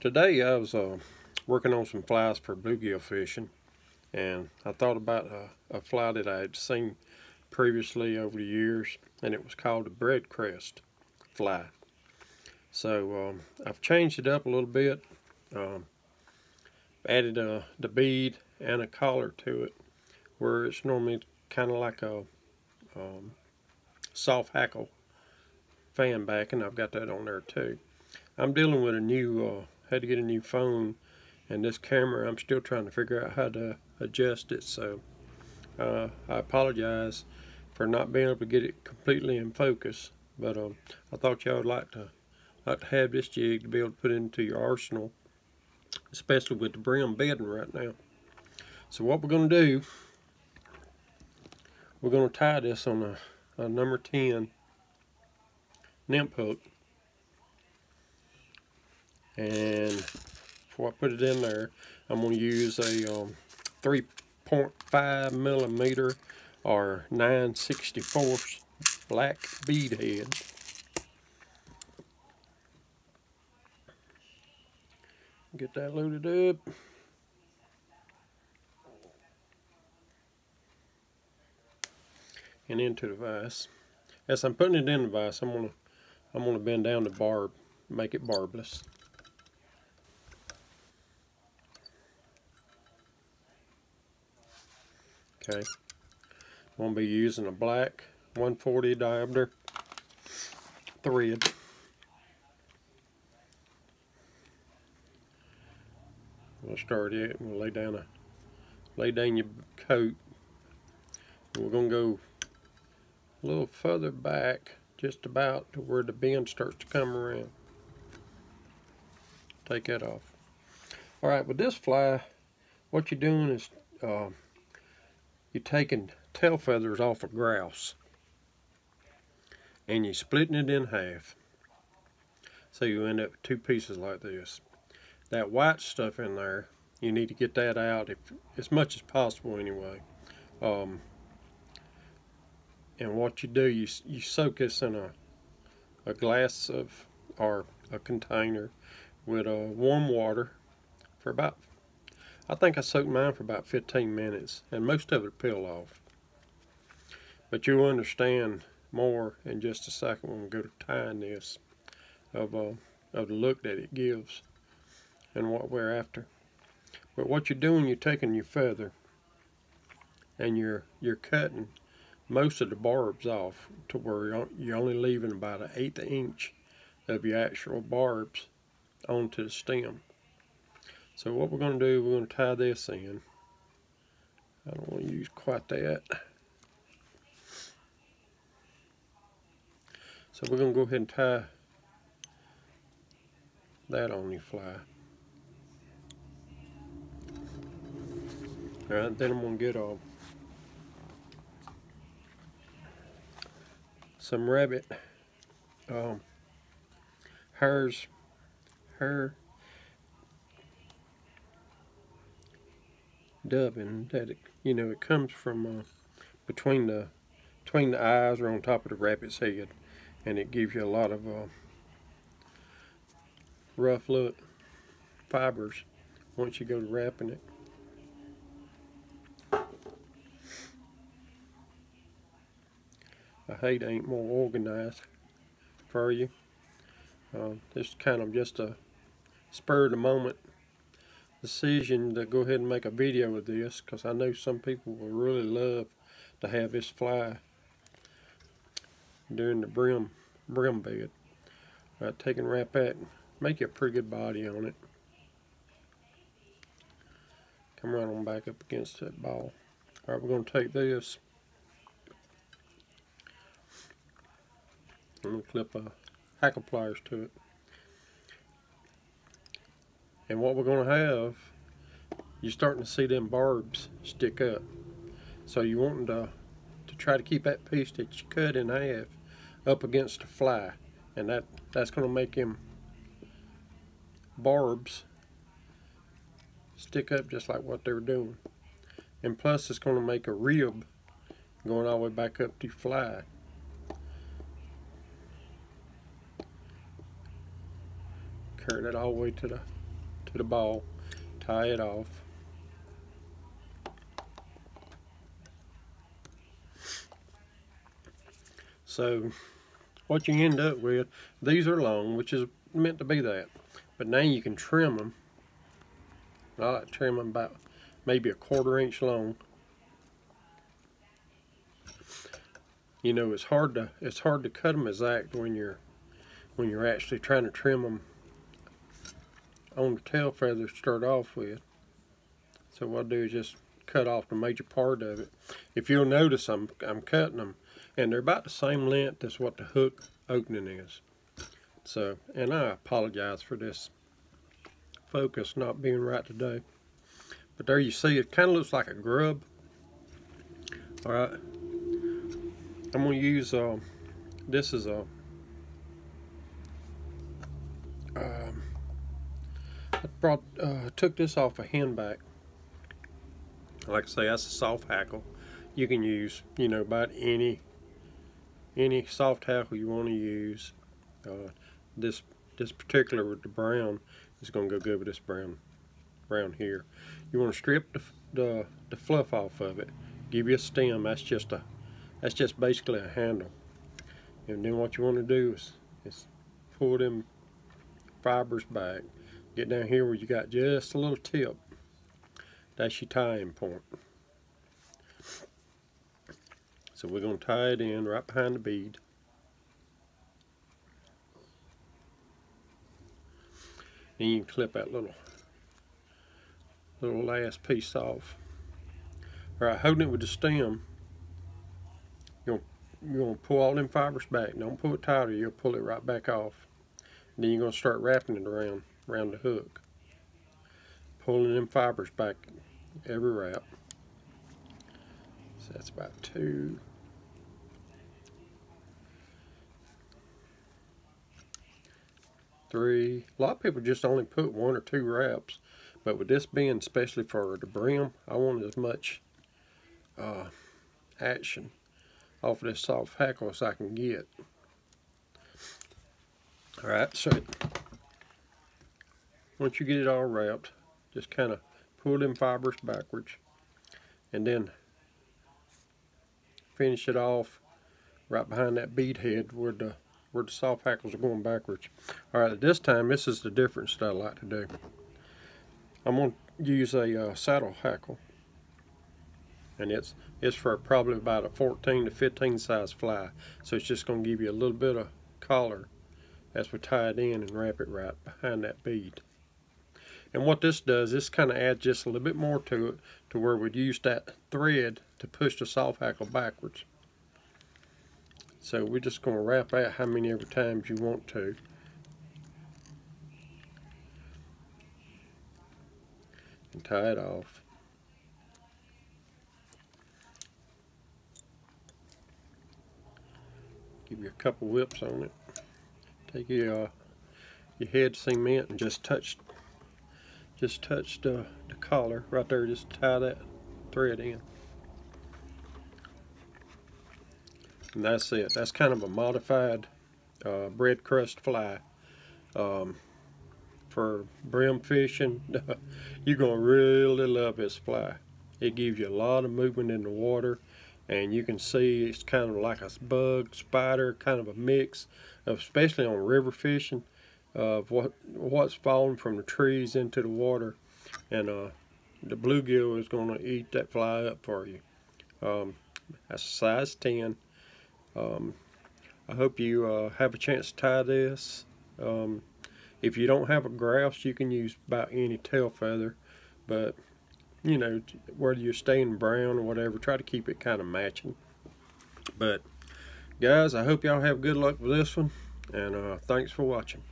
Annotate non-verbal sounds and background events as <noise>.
Today I was uh, working on some flies for bluegill fishing and I thought about a, a fly that I had seen previously over the years and it was called a breadcrust fly. So um, I've changed it up a little bit, um, added a, the bead and a collar to it where it's normally kind of like a um, soft hackle fan back and I've got that on there too. I'm dealing with a new uh, had to get a new phone and this camera I'm still trying to figure out how to adjust it. So uh, I apologize for not being able to get it completely in focus but um, I thought y'all would like to like to have this jig to be able to put into your arsenal especially with the brim bedding right now. So what we're going to do we're going to tie this on a, a number 10 nymph hook and before I put it in there I'm going to use a um, 3.5 millimeter or 9 64 black bead head. Get that loaded up. And into the vise. As I'm putting it in the vise I'm going to I'm going to bend down the barb make it barbless Okay. I'm going to be using a black 140 diameter thread. We'll start it. We'll lay down a lay down your coat. We're going to go a little further back, just about to where the bend starts to come around. Take that off. All right, with this fly, what you're doing is uh, you're taking tail feathers off a grouse and you're splitting it in half. So you end up with two pieces like this. That white stuff in there, you need to get that out if, as much as possible anyway. Um, and what you do, you, you soak this in a, a glass of, or a container with uh, warm water for about I think I soaked mine for about 15 minutes and most of it peeled off. But you'll understand more in just a second when we go to tying this of, uh, of the look that it gives and what we're after. But what you're doing, you're taking your feather and you're, you're cutting most of the barbs off to where you're only leaving about an eighth inch of your actual barbs onto the stem. So what we're going to do, we're going to tie this in. I don't want to use quite that. So we're going to go ahead and tie that on your fly. Alright, then I'm going to get a, some rabbit um, hairs, hair dubbing that it, you know it comes from uh, between the between the eyes or on top of the rabbit's head. And it gives you a lot of uh, rough look fibers once you go to wrapping it. I hate ain't more organized for you. Uh, this kind of just a spur of the moment decision to go ahead and make a video of this because I know some people will really love to have this fly during the brim brim bed. Right, take and wrap that, make you a pretty good body on it. Come right on back up against that ball. Alright, we're going to take this. I'm going to clip a hackle pliers to it. And what we're going to have, you're starting to see them barbs stick up. So you want to, to try to keep that piece that you cut in half up against the fly. And that, that's going to make them barbs stick up just like what they were doing. And plus it's going to make a rib going all the way back up to fly. Carry that all the way to the to the ball, tie it off. So what you end up with, these are long, which is meant to be that. But now you can trim them. I like trim them about maybe a quarter inch long. You know, it's hard to it's hard to cut them exact when you're when you're actually trying to trim them on the tail feather to start off with. So what I do is just cut off the major part of it. If you'll notice, I'm I'm cutting them, and they're about the same length as what the hook opening is. So, and I apologize for this focus not being right today. But there you see, it kind of looks like a grub. All right, I'm going to use, uh, this is a, um, I brought, uh, took this off a henback. Like I say, that's a soft hackle. You can use, you know, about any, any soft hackle you want to use. Uh, this, this particular with the brown is going to go good with this brown, brown here. You want to strip the, the, the fluff off of it. Give you a stem. That's just a that's just basically a handle. And then what you want to do is, is pull them fibers back. Get down here where you got just a little tip. That's your tying point. So we're going to tie it in right behind the bead. Then you can clip that little little last piece off. Alright, holding it with the stem, you're going to pull all them fibers back. Don't pull it tighter, you'll pull it right back off. And then you're going to start wrapping it around, around the hook. Pulling them fibers back every wrap. So that's about two. Three. A lot of people just only put one or two wraps. But with this being especially for the brim, I want as much uh, action off of this soft hackle as I can get. Alright, so once you get it all wrapped, just kind of pull them fibers backwards and then finish it off right behind that bead head where the where the soft hackles are going backwards. Alright, this time this is the difference that I like to do. I'm going to use a uh, saddle hackle and it's it's for probably about a 14 to 15 size fly so it's just going to give you a little bit of collar as we tie it in and wrap it right behind that bead and what this does this kind of adds just a little bit more to it to where we'd use that thread to push the soft hackle backwards. So we're just going to wrap out how many every times you want to. And tie it off. Give you a couple whips on it. Take your uh, your head cement and just touch just touch the, the collar right there. Just tie that thread in. And that's it. That's kind of a modified uh, breadcrust fly. Um, for brim fishing, <laughs> you're to really love this fly. It gives you a lot of movement in the water and you can see it's kind of like a bug spider kind of a mix especially on river fishing of what what's falling from the trees into the water. And uh, the bluegill is going to eat that fly up for you. Um, that's size 10 um, I hope you uh, have a chance to tie this. Um, if you don't have a grouse you can use about any tail feather. But you know, whether you're staying brown or whatever, try to keep it kind of matching. But, guys, I hope y'all have good luck with this one, and uh, thanks for watching.